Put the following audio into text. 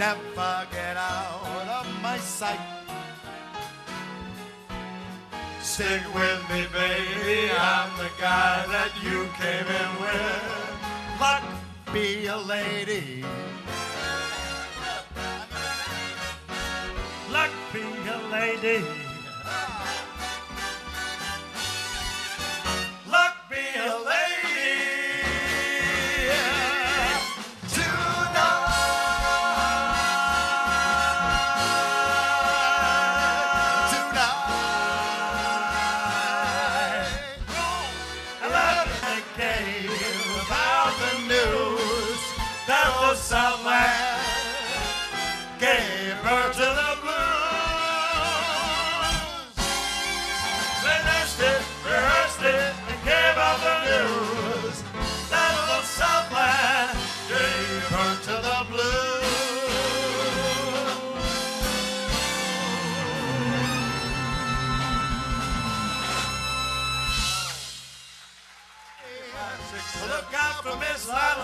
never get out of my sight. Stick with me, baby. I'm the guy that you came in with. Luck be a lady. Luck be a lady. Gave her to the blues. They nursed it, rehearsed it, and gave out the news that the Southland gave her to the blues. Look out for Miss Latanya